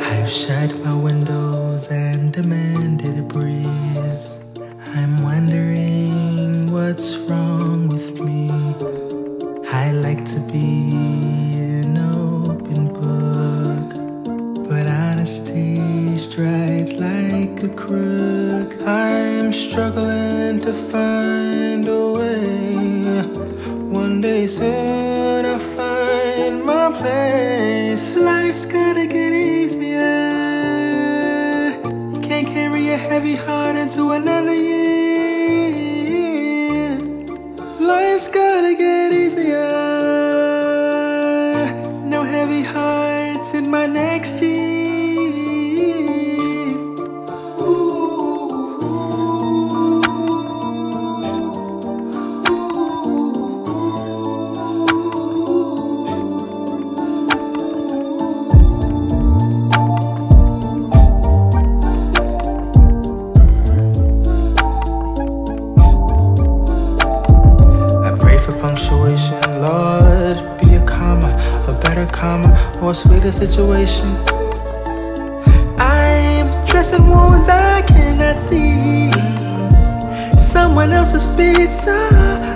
I've shut my windows and demanded a breeze. I'm wondering what's wrong with me. I like to be an open book, but honesty strikes like a crook. I'm struggling to find a way. One day soon I'll find my place. Life's gotta get easier. Can't carry a heavy heart into another year. Life's gotta get easier. Comma, or sweeter situation. I'm dressing wounds I cannot see. Someone else's pizza